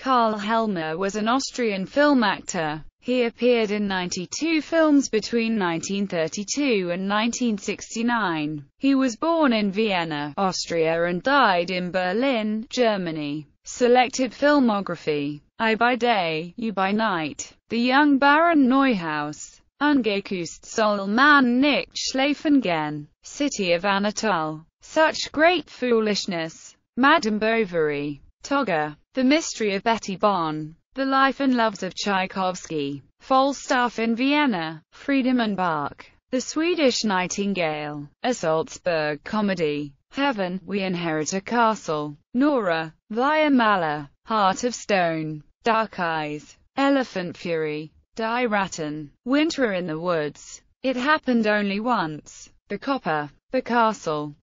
Karl Hellmer was an Austrian film actor. He appeared in 92 films between 1932 and 1969. He was born in Vienna, Austria and died in Berlin, Germany. Selected filmography I by Day, You by Night, The Young Baron Neuhaus, Ungeküsst soll man nicht schlafen gehen, City of Anatole, Such Great Foolishness, Madame Bovary, Togger, The Mystery of Betty Bonn, The Life and Loves of Tchaikovsky, Falstaff in Vienna, Friedemann Bach, The Swedish Nightingale, A Salzburg Comedy, Heaven, We Inherit a Castle, Nora, Via Mala, Heart of Stone, Dark Eyes, Elephant Fury, Die Ratten, Winter in the Woods, It Happened Only Once, The Copper, The Castle,